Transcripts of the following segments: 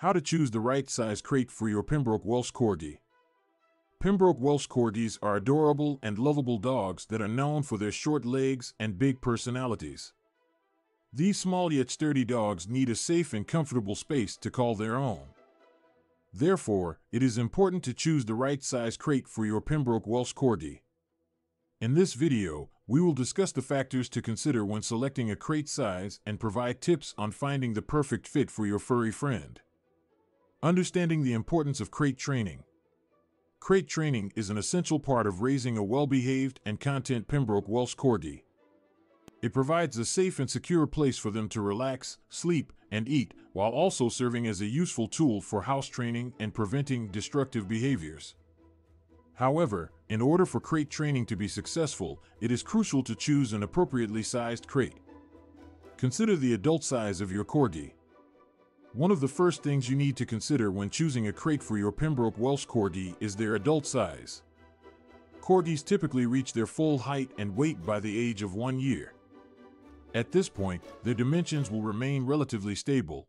How to choose the right size crate for your Pembroke Welsh Corgi. Pembroke Welsh Corgis are adorable and lovable dogs that are known for their short legs and big personalities. These small yet sturdy dogs need a safe and comfortable space to call their own. Therefore, it is important to choose the right size crate for your Pembroke Welsh Corgi. In this video, we will discuss the factors to consider when selecting a crate size and provide tips on finding the perfect fit for your furry friend. Understanding the importance of crate training. Crate training is an essential part of raising a well-behaved and content Pembroke Welsh Corgi. It provides a safe and secure place for them to relax, sleep, and eat, while also serving as a useful tool for house training and preventing destructive behaviors. However, in order for crate training to be successful, it is crucial to choose an appropriately sized crate. Consider the adult size of your Corgi. One of the first things you need to consider when choosing a crate for your Pembroke Welsh Corgi is their adult size. Corgis typically reach their full height and weight by the age of one year. At this point, their dimensions will remain relatively stable.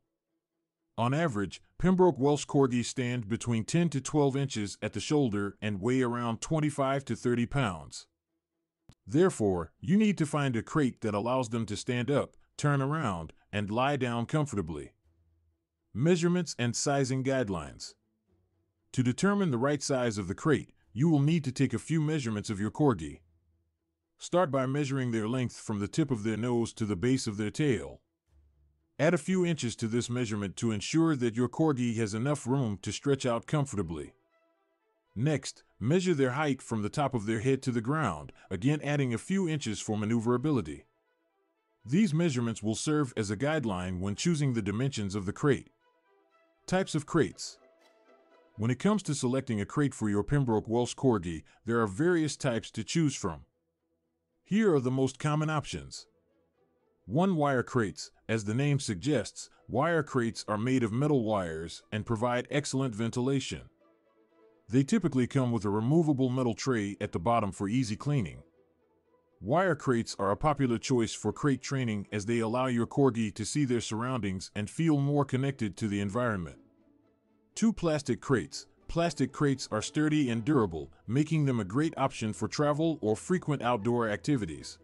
On average, Pembroke Welsh Corgis stand between 10 to 12 inches at the shoulder and weigh around 25 to 30 pounds. Therefore, you need to find a crate that allows them to stand up, turn around, and lie down comfortably. Measurements and sizing guidelines. To determine the right size of the crate, you will need to take a few measurements of your corgi. Start by measuring their length from the tip of their nose to the base of their tail. Add a few inches to this measurement to ensure that your corgi has enough room to stretch out comfortably. Next, measure their height from the top of their head to the ground, again adding a few inches for maneuverability. These measurements will serve as a guideline when choosing the dimensions of the crate. Types of crates. When it comes to selecting a crate for your Pembroke Welsh Corgi, there are various types to choose from. Here are the most common options. One wire crates. As the name suggests, wire crates are made of metal wires and provide excellent ventilation. They typically come with a removable metal tray at the bottom for easy cleaning. Wire crates are a popular choice for crate training as they allow your corgi to see their surroundings and feel more connected to the environment. Two plastic crates. Plastic crates are sturdy and durable, making them a great option for travel or frequent outdoor activities.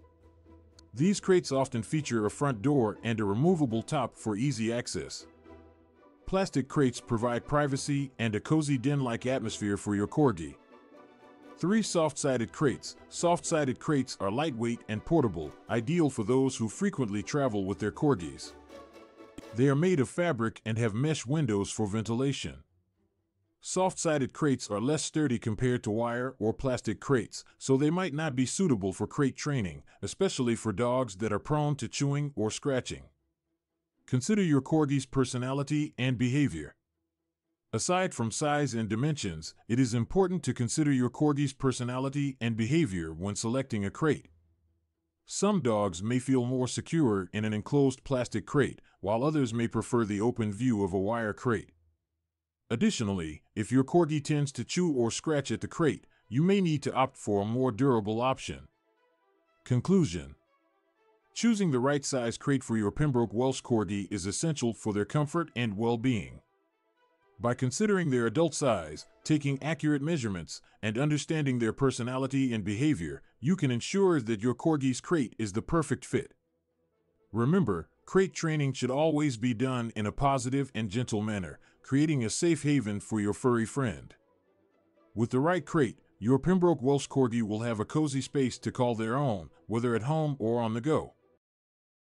These crates often feature a front door and a removable top for easy access. Plastic crates provide privacy and a cozy den-like atmosphere for your corgi. Three soft-sided crates. Soft-sided crates are lightweight and portable, ideal for those who frequently travel with their corgis. They are made of fabric and have mesh windows for ventilation. Soft-sided crates are less sturdy compared to wire or plastic crates, so they might not be suitable for crate training, especially for dogs that are prone to chewing or scratching. Consider your corgi's personality and behavior. Aside from size and dimensions, it is important to consider your corgi's personality and behavior when selecting a crate. Some dogs may feel more secure in an enclosed plastic crate, while others may prefer the open view of a wire crate. Additionally, if your corgi tends to chew or scratch at the crate, you may need to opt for a more durable option. Conclusion Choosing the right size crate for your Pembroke Welsh Corgi is essential for their comfort and well being. By considering their adult size, taking accurate measurements, and understanding their personality and behavior, you can ensure that your Corgi's crate is the perfect fit. Remember, crate training should always be done in a positive and gentle manner, creating a safe haven for your furry friend. With the right crate, your Pembroke Welsh Corgi will have a cozy space to call their own, whether at home or on the go.